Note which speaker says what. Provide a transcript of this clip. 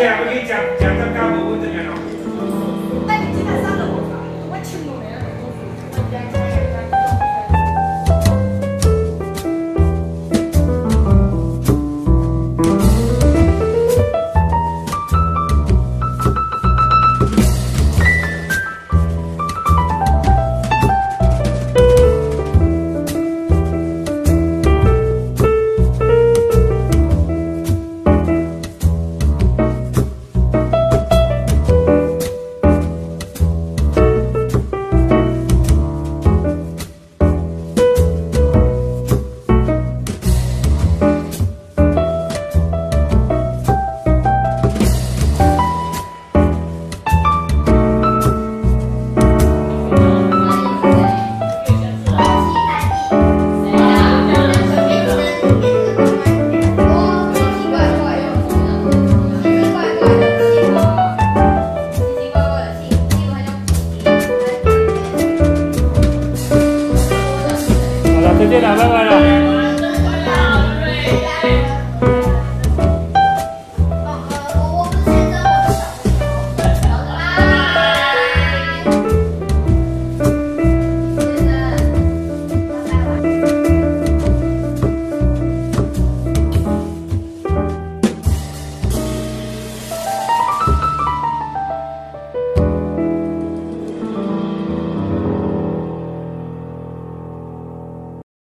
Speaker 1: 讲，我给你讲讲。